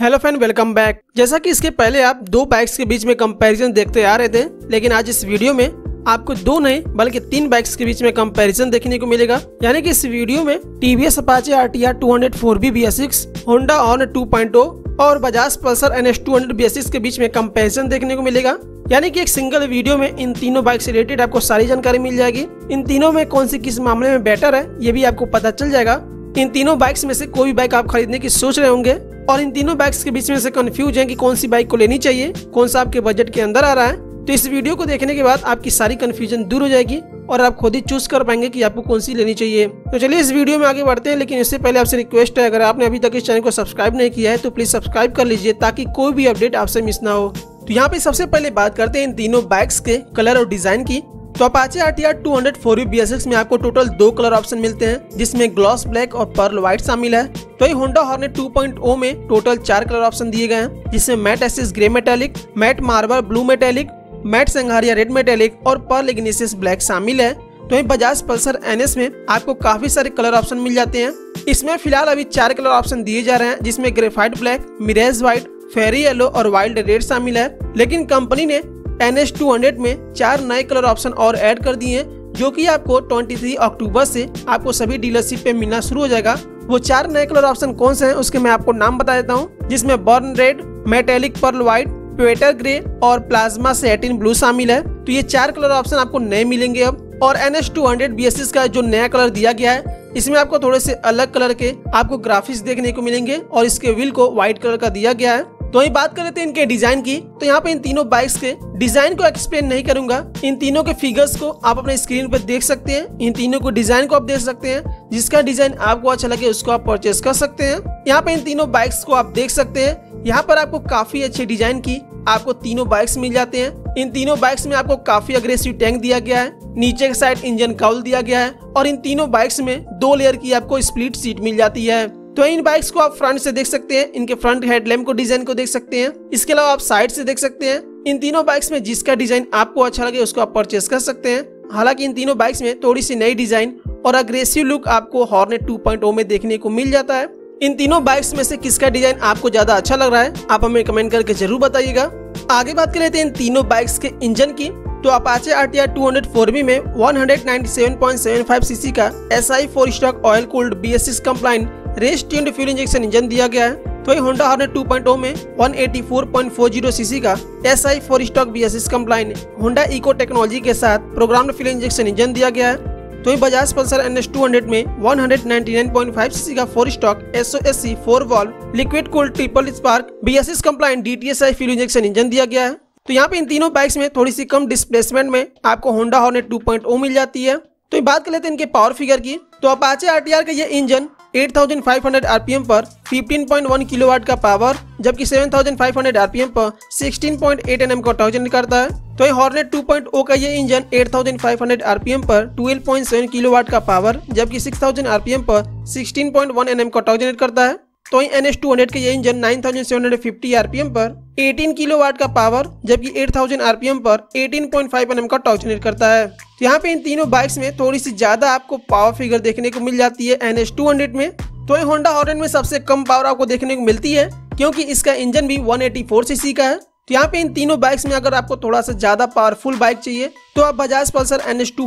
Hello friend welcome back जैसा कि इसके पहले आप दो बाइक्स के बीच में कंपैरिजन देखते आ रहे थे, लेकिन आज इस वीडियो में आपको दो नहीं बल्कि तीन बाइक्स के बीच में कंपैरिजन देखने को मिलेगा। यानी कि इस वीडियो में TVS Apache R T R two hundred four B B S six Honda on two point और Bajaj Pulsar N S two hundred B S के बीच में कंपैरिजन देखने को मिलेगा। यानी कि एक सिंगल वीडियो में इन तीनों बाइक से रिलेटेड आपको सारी जानकारी मिल जाएगी। इन तीनों में कौन सी किस मामले में बेटर है, ये भी आपको पता चल जाएगा। इन तीनों बाइक्स में से कोई बाइक आप खरीदने की सोच रहे होंगे और इन तीनों बाइक्स के बीच में से कंफ्यूज हैं कि कौन सी बाइक को लेनी चाहिए, कौन सा आपके बजट के अंदर आ रहा है। तो इस वीडियो को देखने के बाद आपकी सारी कंफ्यूजन दूर हो जाएगी और आप खुद ही चूज़ कर पाएँगे कि आपको कौन सी लेनी चाहिए। तो चलिए इस वीडियो में आगे बढ़ते हैं, लेकिन इससे पहले आपसे रिक्वेस्ट है, अगर आपने अभी तक इस चैनल को सब्सक्राइब नहीं किया है तो प्लीज़ सब्सक्राइब कर लीजिए ताकि कोई भी अपडेट आपसे मिस ना हो। तो यहाँ पे सबसे पहले बात करते हैं इन तीनों बाइक्स के कलर और डिज़ाइन की। तो Apache R T R two hundred four में आपको टोटल दो कलर ऑप्शन मिलते हैं, जिसमें ग्लॉस ब्लैक और पर्ल व्हाइट शामिल है। तो ये होंडा हॉर्नेट 2.0 में टोटल चार कलर ऑप्शन दिए गए हैं, जिसमें matte axis grey metallic matte marble blue metallic matte sangria red metallic और पर्ल इग्निसिस ब्लैक शामिल है। तो ये बजाज पल्सर एनएस में आपको काफ़ी सारे कलर ऑप्शन मिल जाते हैं। इसमें फ़िलहाल अभी चार कलर ऑप्शन दिए जा रहे हैं, जिसमें graphite black mirage white fiery yellow और वाइल्ड रेड शामिल है। लेकिन कंपनी ने एन एस टू हंड्रेड में चार नए कलर ऑप्शन और ऐड कर दिए जो कि आपको 23 अक्टूबर से आपको सभी डीलरशिप पे मिलना शुरू हो जाएगा। वो चार नए कलर ऑप्शन कौन से हैं, उसके मैं आपको नाम बता देता हूँ, जिसमें burn red metallic pearl white pewter grey और प्लाज्मा सेटिन ब्लू शामिल है। तो ये चार कलर ऑप्शन आपको नए मिलेंगे अब। और N S two hundred B का जो नया कलर दिया गया है, इसमें आपको थोड़े से अलग कलर के आपको ग्राफिक्स देखने को मिलेंगे और इसके व्हील को व्हाइट कलर का दिया गया है। तो वही बात कर लेते हैं इनके डिज़ाइन की। तो यहाँ पे इन तीनों बाइक्स के डिज़ाइन को एक्सप्लेन नहीं करूँगा। इन तीनों के फिगर्स को आप अपने स्क्रीन पर देख सकते हैं। इन तीनों को डिज़ाइन को आप देख सकते हैं। जिसका डिज़ाइन आपको अच्छा लगे, उसको आप परचेस कर सकते हैं। यहाँ पे इन तीनों बाइक्स को आप देख सकते हैं। यहाँ पर आपको काफ़ी अच्छे डिज़ाइन की आपको तीनों बाइक्स मिल जाते हैं। इन तीनों बाइक्स में आपको काफ़ी अग्रेसिव टैंक दिया गया है। नीचे के साइड इंजन काउल दिया गया है। और इन तीनों बाइक्स में दो लेयर की आपको स्प्लिट सीट मिल जाती है। तो इन बाइक्स को आप फ्रंट से देख सकते हैं, इनके फ्रंट हेडलैम्प को डिज़ाइन को देख सकते हैं। इसके अलावा आप साइड से देख सकते हैं। इन तीनों बाइक्स में जिसका डिज़ाइन आपको अच्छा लगे, उसको आप परचेस कर सकते हैं। हालाँकि इन तीनों बाइक्स में थोड़ी सी नई डिज़ाइन और अग्रेसिव लुक आपको हॉर्नेट 2.0 में देखने को मिल जाता है। इन तीनों बाइक्स में से किसका डिज़ाइन आपको ज़्यादा अच्छा लग रहा है, आप हमें कमेंट करके ज़रूर बताइएगा। आगे बात कर लेते हैं इन तीनों बाइक्स के इंजन की तो Apache R T R two hundred four B में 197.75 सीसी का S I four stroke oil cooled B S S compliant race tuned fuel injection engine दिया गया है। तो ये होंडा हॉर्नेट 2.0 में 184.40 सीसी का S I four stroke B S S compliant Honda eco technology के साथ प्रोग्राम फ्यूल इंजेक्शन इंजन दिया गया है। तो ये Bajaj Pulsar N S two hundred में 199.5 सीसी का four stroke S O S C four valve liquid cooled triple spark B S S compliant D T S I fuel injection engine दिया गया है। तो यहाँ पे इन तीनों बाइक्स में थोड़ी सी कम डिस्प्लेसमेंट में आपको होंडा हॉर्नेट 2.0 मिल जाती है। तो ये बात कर लेते हैं इनके पावर फिगर की। तो अपाचे आरटीआर का ये इंजन 8500 आरपीएम पर 15.1 किलोवाट का पावर, जबकि 7500 आरपीएम पर 16.8 एनएम का टॉर्क जनरेट करता है। तो ये हॉर्नेट 2.0 का ये इंजन 8500 आरपीएम पर 12.7 किलोवाट का पावर, जबकि 6000 आरपीएम पर 16.1 एनएम का टॉर्क जनरेट करता है। तो एन टू हंड्रेड का ये इंजन 9750 आरपीएम पर 18 किलोवाट का पावर, जबकि 8000 आरपीएम पर 18.5 एनएम का टॉर्क जनरेट करता है। तो यहाँ पे इन तीनों बाइक्स में थोड़ी सी ज़्यादा आपको पावर फिगर देखने को मिल जाती है एन एस में। तो ये होंडा हॉर्नेट में सबसे कम पावर आपको देखने को मिलती है, क्योंकि इसका इंजन भी 184 सीसी का है। तो यहाँ पे इन तीनों बाइक्स में अगर आपको थोड़ा सा ज़्यादा पावरफुल बाइक चाहिए तो आप Bajaj Pulsar N S two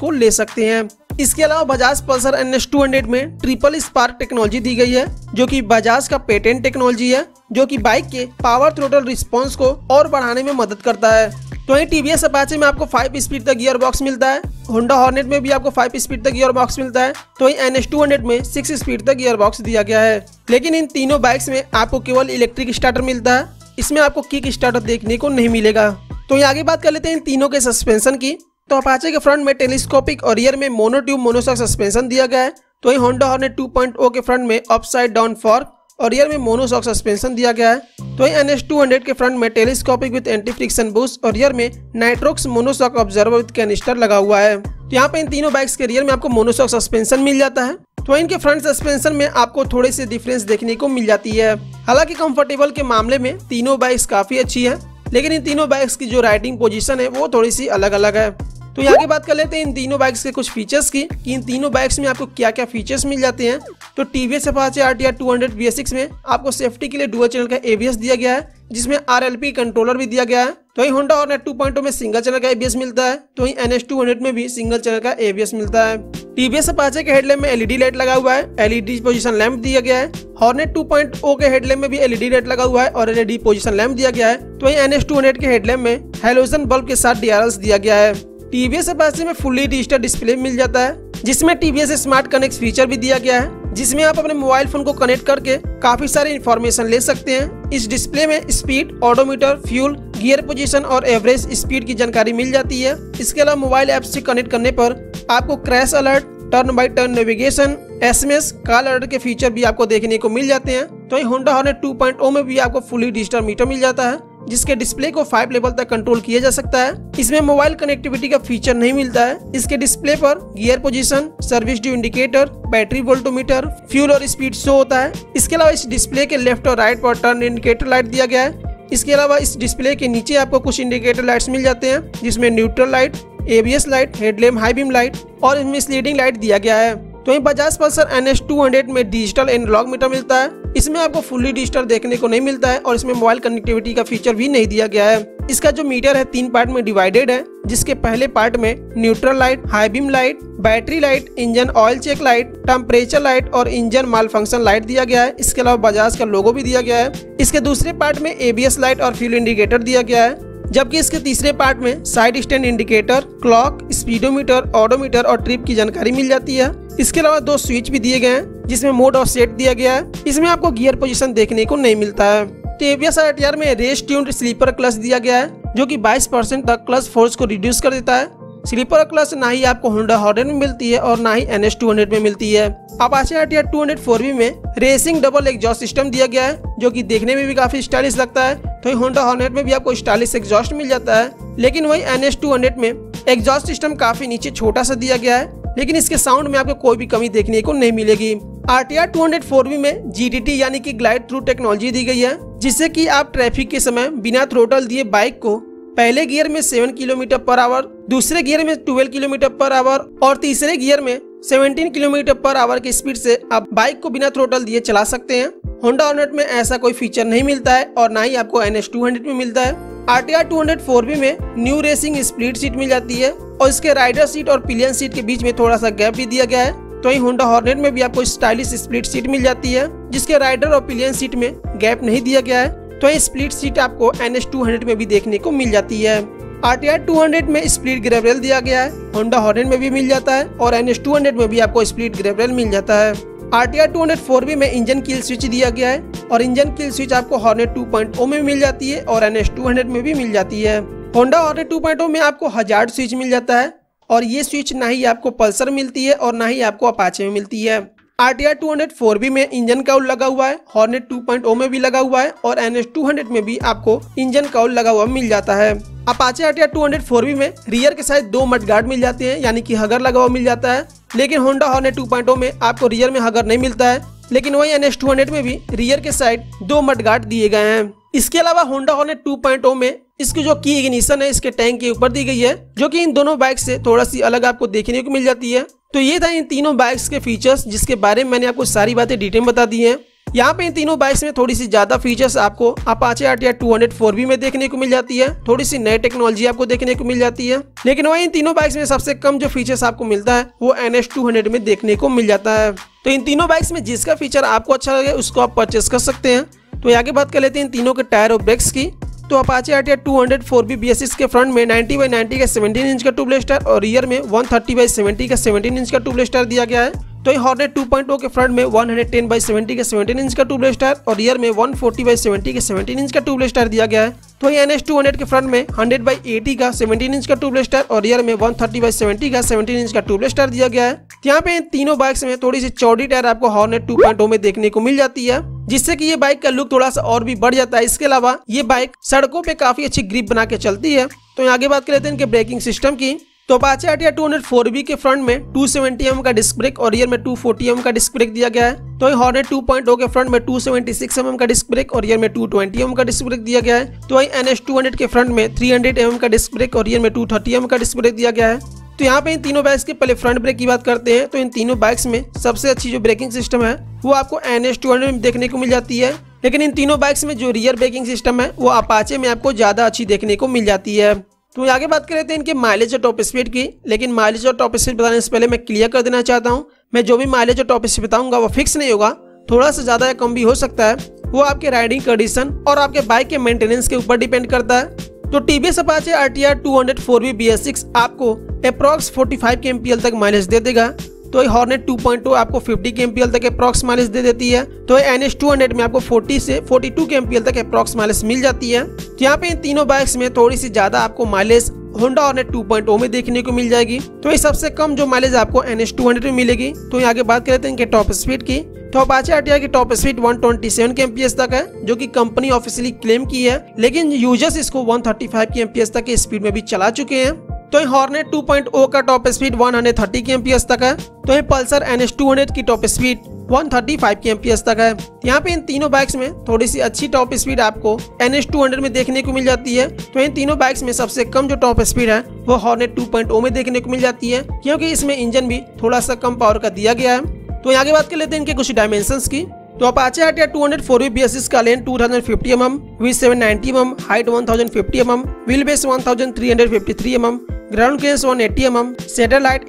को ले सकते हैं। इसके अलावा Bajaj Pulsar N S two hundred में ट्रिपल स्पार्क टेक्नोलॉजी दी गई है, जो कि बजाज का पेटेंट टेक्नोलॉजी है, जो कि बाइक के पावर थ्रोटल रिस्पॉन्स को और बढ़ाने में मदद करता है। तो वहीं टीवीएस अपाचे में आपको फाइव स्पीड तक गियर बॉक्स मिलता है। होंडा हॉर्नेट में भी आपको फाइव स्पीड तक गियर बॉक्स मिलता है। तो वहीं एन एस टू हंड्रेड में सिक्स स्पीड तक गियर बॉक्स दिया गया है। लेकिन इन तीनों बाइक्स में आपको केवल इलेक्ट्रिक स्टार्टर मिलता है। इसमें आपको किक स्टार्टर देखने को नहीं मिलेगा। तो ये आगे बात कर लेते हैं इन तीनों के सस्पेंशन की। तो अपाचे के फ्रंट में टेलीस्कोपिक और रियर में मोनोट्यूब मोनोसॉक सस्पेंशन दिया गया है। तो वही होंडा हॉर्नेट 2.0 के फ्रंट में अपसाइड डाउन फॉर्क और रियर में मोनोसॉक सस्पेंशन दिया गया है। तो वही एन के फ्रंट में telescopic with anti friction boost और रियर में nitrox monoshock absorber with canister लगा हुआ है। तो यहाँ पे इन तीनों बाइक्स के रियर में आपको मोनोसॉक सस्पेंशन मिल जाता है। तो इनके फ्रंट सस्पेंशन में आपको थोड़े से डिफरेंस देखने को मिल जाती है। हालाँकि कंफर्टेबल के मामले में तीनों बाइक्स काफ़ी अच्छी है, लेकिन इन तीनों बाइक्स की जो राइडिंग पोजीशन है, वो थोड़ी सी अलग अलग है। तो यहाँ की बात कर लेते हैं इन तीनों बाइक्स के कुछ फीचर्स की कि इन तीनों बाइक्स में आपको क्या क्या फीचर्स मिल जाते हैं। तो TVS Apache R T R two hundred B में आपको सेफ्टी के लिए डुअल चैनल का एबीएस दिया गया है, जिसमें आर एल पी कंट्रोलर भी दिया गया है। तो वही होंडा और नेट टू में सिंगल चैनल का एबीएस मिलता है तो वही एन एस में भी सिंगल चैनल का एबीएस मिलता है। टीवीएस अपाचे के हेडलैम्प में एलईडी लाइट लगा हुआ है एलईडी पोजीशन लैंप दिया गया है। हॉर्नेट 2.0 के हेडलैम्प में भी एलईडी लाइट लगा हुआ है और एलईडी पोजीशन लैंप दिया गया है। तो वही एन एस के हेडलैम्प में हेलोजन बल्ब के साथ डीआरएल्स दिया गया है। टीवीएस अपाचे में फुल्ली डिजिटल डिस्प्ले मिल जाता है, जिसमें टीवीएस स्मार्ट कनेक्ट फीचर भी दिया गया है, जिसमें आप अपने मोबाइल फ़ोन को कनेक्ट करके काफ़ी सारी इन्फॉर्मेशन ले सकते हैं। इस डिस्प्ले में speed odometer fuel gear position और एवरेज स्पीड की जानकारी मिल जाती है। इसके अलावा मोबाइल ऐप से कनेक्ट करने पर आपको crash alert turn by turn navigation SMS call alert के फीचर भी आपको देखने को मिल जाते हैं। तो होंडा हॉर्नेट 2.0 में भी आपको फुली डिजिटल मीटर मिल जाता है। जिसके डिस्प्ले को फाइव लेवल तक कंट्रोल किया जा सकता है। इसमें मोबाइल कनेक्टिविटी का फीचर नहीं मिलता है। इसके डिस्प्ले पर gear position service due indicator battery voltmeter fuel और स्पीड शो होता है। इसके अलावा इस डिस्प्ले के लेफ़्ट और राइट पर टर्न इंडिकेटर लाइट दिया गया है। इसके अलावा इस डिस्प्ले के नीचे आपको कुछ इंडिकेटर लाइट्स मिल जाते हैं, जिसमें neutral light ABS light headlamp high beam light और इसमें स्लीडिंग लाइट दिया गया है। तो वहीं Bajaj Pulsar N S two hundred में डिजिटल एनालॉग मीटर मिलता है। इसमें आपको फुल्ली डिजिटल देखने को नहीं मिलता है और इसमें मोबाइल कनेक्टिविटी का फीचर भी नहीं दिया गया है। इसका जो मीटर है, तीन पार्ट में डिवाइडेड है, जिसके पहले पार्ट में neutral light high beam light battery light engine oil check light temperature light और इंजन माल फ़ंक्शन लाइट दिया गया है। इसके अलावा बजाज का लोगो भी दिया गया है। इसके दूसरे पार्ट में एबीएस लाइट और फ्यूल इंडिकेटर दिया गया है। जबकि इसके तीसरे पार्ट में side stand indicator, clock, speedometer, odometer और ट्रिप की जानकारी मिल जाती है। इसके अलावा दो स्विच भी दिए गए हैं, जिसमें मोड और सेट दिया गया है। इसमें आपको गियर पोजीशन देखने को नहीं मिलता है। टेवियस आर में रेस ट्यून्ड स्लीपर क्लच दिया गया है, जो कि 22 परसेंट तक क्लच फोर्स को रिड्यूस कर देता है। स्लीपर क्लच ना ही आपको होंडा हॉर्डन में मिलती है और ना ही एन एस में मिलती है। Apache R T R two में रेसिंग डबल एग्जॉस्ट सिस्टम दिया गया है, जो कि देखने में भी काफ़ी स्टाइलिश लगता है। तो होंडा हॉर्नेट में भी आपको स्टाइलिश एग्जॉस्ट मिल जाता है। लेकिन वही एन एस टू हंड्रेड में एग्जॉस्ट सिस्टम काफ़ी नीचे छोटा सा दिया गया है। लेकिन इसके साउंड में आपको कोई भी कमी देखने को नहीं मिलेगी। R T R two hundred four B में जी डी टी यानी कि ग्लाइड थ्रू टेक्नोलॉजी दी गई है, जिससे कि आप ट्रैफ़िक के समय बिना थ्रोटल दिए बाइक को पहले गियर में सेवन किलोमीटर पर आवर दूसरे गियर में ट्वेल्व किलोमीटर पर आवर और तीसरे गियर में 17 किलोमीटर पर आवर की स्पीड से आप बाइक को बिना थ्रोटल दिए चला सकते हैं। होंडा ऑनेट में ऐसा कोई फीचर नहीं मिलता है और ना ही आपको एन एस टू हंड्रेड में मिलता है। R T R two hundred four B में न्यू रेसिंग स्प्लिट सीट मिल जाती है और इसके राइडर सीट और पिलियन सीट के बीच में थोड़ा सा गैप भी दिया गया है। तो वही होंडा हॉर्नेट में भी आपको स्टाइलिश स्प्लिट सीट मिल जाती है, जिसके राइडर और पिलियन सीट में गैप नहीं दिया गया है। तो वही स्प्लिट सीट आपको एन एस टू हंड्रेड में भी देखने को मिल जाती है। R T R two hundred में स्प्लिट ग्रेवरेल दिया गया है। होंडा हॉर्नेट में भी मिल जाता है और एन एस टू हंड्रेड में भी आपको स्प्लिट ग्रेवरेल मिल जाता है। आर टी आर में इंजन किल स्विच दिया गया है और इंजन किल स्विच आपको हॉर्नेट टू पॉइंट ओ में मिल जाती है और एन एस टू हंड्रेड में भी मिल जाती है। Honda Hornet two point O में आपको हज़ार स्विच मिल जाता है और ये स्विच ना ही आपको पल्सर मिलती है और ना ही आपको अपाचे में मिलती है। R T two hundred four B में इंजन काउल लगा हुआ है, हॉर्नेट टू पॉइंट ओ में भी लगा हुआ है और एन एस टू हंड्रेड में भी आपको इंजन काउल लगा हुआ मिल जाता है। Apache R T two hundred four B में रियर के साथ दो मट गार्ड मिल जाते हैं, यानी कि हगर लगा हुआ मिल जाता है। लेकिन Honda Hornet two point O में आपको रियर में हगर नहीं मिलता है, लेकिन वही एन एस टू हंड्रेड में भी रियर के साइड दो मट गार्ड दिए गए हैं। इसके अलावा होंडा हॉर्नेट 2.0 में इसकी जो की इग्निशन है, इसके टैंक के ऊपर दी गई है, जो कि इन दोनों बाइक से थोड़ा सी अलग आपको देखने को मिल जाती है। तो ये था इन तीनों बाइक्स के फीचर्स जिसके बारे में मैंने आपको सारी बातें डिटेल बता दी है। यहाँ पे इन तीनों बाइक्स में थोड़ी सी ज़्यादा फीचर्स आपको Apache R T R two hundred four B में देखने को मिल जाती है। थोड़ी सी नई टेक्नोलॉजी आपको देखने को मिल जाती है। लेकिन वही इन तीनों बाइक्स में सबसे कम जो फीचर्स आपको मिलता है, वो एन एस टू हंड्रेड में देखने को मिल जाता है। तो इन तीनों बाइक्स में जिसका फीचर आपको अच्छा लगे, उसको आप परचेस कर सकते हैं। तो आगे बात कर लेते हैं इन तीनों के टायर और ब्रेक्स की। तो Apache R T two hundred four B B S के फ्रंट में 90 बाई 90 का 17 इंच का टायर और रियर में 130 बाई 70 का 17 इंच का टायर दिया गया है। तो ये हॉर्नेट 2.0 के फ्रंट में 110 बाई 70 का 17 इंच का ट्यूबलेस टायर और रियर में 140 बाई 70 का 17 इंच का ट्यूबलेस टायर दिया गया है। तो ये एन के फ्रंट में 100 बाई 80 का 17 इंच का ट्यूबलेस टायर और रियर में 130 बाई 70 का 17 इंच का ट्यूबलेस टायर दिया गया है। यहाँ पे इन तीनों बाइक्स में थोड़ी सी चौड़ी टायर आपको हॉर्नेट 2.0 में देखने को मिल जाती है, जिससे कि ये बाइक का लुक थोड़ा सा और भी बढ़ जाता है। इसके अलावा ये बाइक सड़कों पे काफ़ी अच्छी ग्रिप बना के चलती है। तो आगे बात कर लेते हैं इनके ब्रेकिंग सिस्टम की। तो अपाचे आर टू हंड्रेड के फ्रंट में टू सेवेंटी एम का डिस्क ब्रेक और रियर में टू फोर्टी एम का डिस्क ब्रेक दिया गया है। तो वही हॉर्नेट टू पॉइंट के फ्रंट में टू सेवेंटी सिक्स एम का डिस्क ब्रेक और रियर में टू ट्वेंटी एम का डिस्क ब्रेक दिया गया है। तो वही एन एस के फ्रंट में थ्री हंड्रेड एम का डिस्क ब्रेक और रियर में टू थर्टी एम का डिस्क ब्रेक दिया गया है। तो यहाँ पे इन तीनों बाइक्स के पहले फ्रंट ब्रेक की बात करते हैं। तो इन तीनों बाइक्स में सबसे अच्छी जो ब्रेकिंग सिस्टम है, वो आपको एन एस में देखने को मिल जाती है। लेकिन इन तीनों बाइक्स में जो रियर ब्रेकिंग सिस्टम है, वो अपाचे में आपको ज़्यादा अच्छी देखने को मिल जाती है। तो आगे बात कर रहे थे इनके माइलेज और टॉप स्पीड की, लेकिन माइलेज और टॉप स्पीड बताने से पहले मैं क्लियर कर देना चाहता हूँ। मैं जो भी माइलेज और टॉप स्पीड बताऊँगा वो फिक्स नहीं होगा। थोड़ा सा ज़्यादा या कम भी हो सकता है। वो आपके राइडिंग कंडीशन और आपके बाइक के मेंटेनेंस के ऊपर डिपेंड करता है। तो TVS Apache R T R two hundred four B B S six आपको approx forty five K M P L तक माइलेज दे देगा। तो ये हॉर्नेट 2.2 आपको 50 के एमपीएल तक अप्रॉक्स माइलेज दे देती है। तो एन एस में आपको 40 से 42 के एमपीएल तक अप्रॉक्स माइलेज मिल जाती है। तो यहाँ पे इन तीनों बाइक्स में थोड़ी सी ज़्यादा आपको माइलेज होंडा हॉर्नेट 2.0 में देखने को मिल जाएगी। तो ये सबसे कम जो माइलेज आपको एन एस में मिलेगी। तो यहाँ आगे बात करते हैं इनके टॉप स्पीड की। तो अपाचे आर की टॉप स्पीड 127 के एमपीएस तक है, जो कि कंपनी ऑफिशियली क्लेम की है। लेकिन यूज़र्स इसको 135 के एमपीएस तक के स्पीड में भी चला चुके हैं। तो ये हॉर्नेट 2.0 का टॉप स्पीड 130 के एमपीएस तक है। तो ये पल्सर एन एस की टॉप स्पीड 135 के एमपीएस तक है। यहाँ पे इन तीनों बाइक्स में थोड़ी सी अच्छी टॉप स्पीड आपको एन एस में देखने को मिल जाती है। तो इन तीनों बाइक्स में सबसे कम जो टॉप स्पीड है, वो हॉर्नेट 2.0 में देखने को मिल जाती है, क्योंकि इसमें इंजन भी थोड़ा सा कम पावर का दिया गया है। तो की बात कर लेते हैं इनके कुछ डायमेंशन की। तो अपाचे हटिया 200 फोर बीएसएस का length 2050 V seven 790 M height 1050 M wheel base 1353 mm, ground clearance 180 M M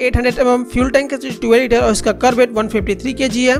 800 M fuel tank 12 litre और इसका कर वेट 153 केजी है।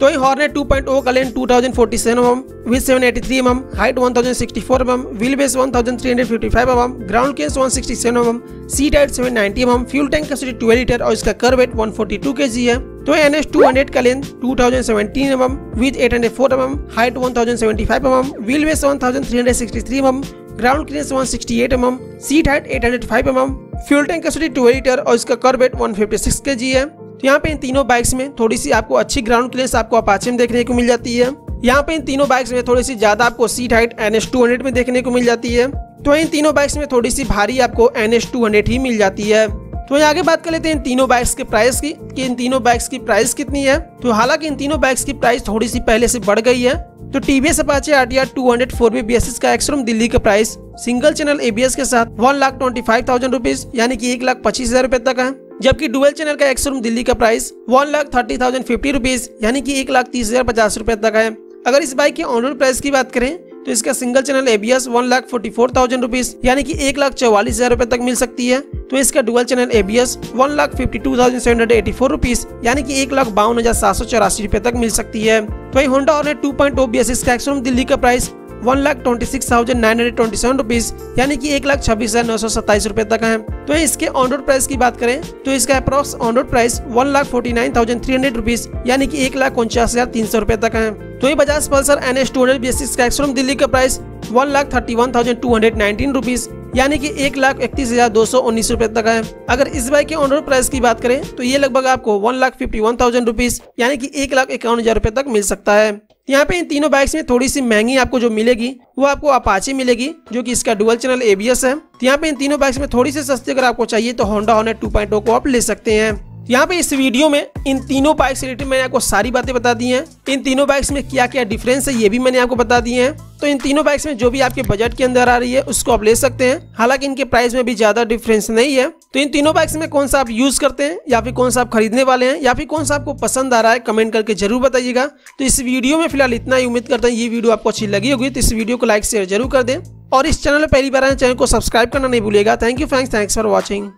तो ये हॉर्नेट 2.0 का length 2047 mm width 783 mm height 1064 mm wheel base 1355 mm ground clearance 167 mm seat height 790 mm fuel tank capacity 12 litre और इसका kerb weight 142 KG है तो एन एस टू हंड्रेड का length 2017 mm width 804 mm height 1075 mm wheel base 1363 mm ground clearance 168 mm seat height 805 mm fuel tank capacity 12 litre और इसका kerb wait 156 KG है तो यहाँ पे इन तीनों बाइक्स में थोड़ी सी आपको अच्छी ग्राउंड क्लियरेंस आपको अपाचे में देखने को मिल जाती है। यहाँ पे इन तीनों बाइक्स में थोड़ी सी ज़्यादा आपको सीट हाइट एन एस में देखने को मिल जाती है। तो इन तीनों बाइक्स में थोड़ी सी भारी आपको एन एस ही मिल जाती है। तो आगे बात कर लेते हैं इन तीनों बाइक्स के प्राइस की, कि इन तीनों बाइक्स की प्राइस कितनी है। तो हालाँकि इन तीनों बाइक्स की प्राइस थोड़ी सी पहले से बढ़ गई है। तो TVS Apache R T R two hundred four B basis का एक्सरूम दिल्ली का प्राइस सिंगल चैनल एबीएस के साथ one lakh twenty five thousand rupees यानी कि एक लाख पच्चीस हज़ार रुपए तक है। जबकि डुअल चैनल का एक्सरूम दिल्ली का price one lakh thirty thousand fifty rupees यानी कि एक लाख तीस हज़ार पचास रुपए तक है। अगर इस बाइक के ऑन प्राइस की बात करें तो इसका single channel ABS one lakh forty four thousand rupees यानी कि एक लाख चौवालीस हज़ार रुपए तक मिल सकती है। तो इसका dual channel ABS one lakh fifty two thousand seven hundred eighty four rupees यानी कि एक लाख बावन हज़ार सात सौ चौरासी रुपए तक मिल सकती है। ये होंडा और two point O B S इसका एक्सरूम दिल्ली का price one lakh twenty six thousand nine hundred twenty seven rupees यानी कि एक लाख छब्बीस हज़ार नौ सौ सत्ताईस रुपए तक है। तो इसके ऑन रोड प्राइस की बात करें तो इसका approx on road price one lakh forty nine thousand three hundred rupees यानी कि एक लाख उनचास हज़ार तीन सौ रुपए तक है। तो ये Bajaj Pulsar N S two hundred B का एक्सरूम दिल्ली का price one lakh thirty one thousand two hundred nineteen rupees यानी कि एक लाख इकतीस हज़ार दो सौ उन्नीस रूपए तक है अगर इस बाइक के ऑनरोड प्राइस की बात करें तो ये लगभग आपको one lakh fifty one thousand rupees यानी कि एक लाख इक्यावन हज़ार रुपए तक मिल सकता है। यहाँ पे इन तीनों बाइक्स में थोड़ी सी महँगी आपको जो मिलेगी, वो आपको अपाची मिलेगी, जो कि इसका डुअल चैनल एबीएस है। तो यहाँ पे इन तीनों बाइक्स में थोड़ी सी सस्ती अगर आपको चाहिए तो होंडा हॉनेट टू को आप ले सकते हैं। यहाँ पे इस वीडियो में इन तीनों बाइक्स रिलेटेड मैंने आपको सारी बातें बता दी हैं। इन तीनों बाइक्स में क्या क्या डिफरेंस है, ये भी मैंने आपको बता दिए हैं। तो इन तीनों बाइक्स में जो भी आपके बजट के अंदर आ रही है, उसको आप ले सकते हैं। हालाँकि इनके प्राइस में भी ज़्यादा डिफरेंस नहीं है। तो इन तीनों बाइक्स में कौन सा आप यूज़ करते हैं, या फिर कौन सा आप खरीदने वाले हैं, या फिर कौन सा आपको पसंद आ रहा है कमेंट करके ज़रूर बताइएगा। तो इस वीडियो में फ़िलहाल इतना ही। उम्मीद करता हूँ ये वीडियो आपको अच्छी लगी होगी। तो इस वीडियो को लाइक शेयर ज़रूर कर दें। और इस चैनल में पहली बार चैनल को सब्सक्राइब करना नहीं भूलिएगा। Thank you friends thanks for watching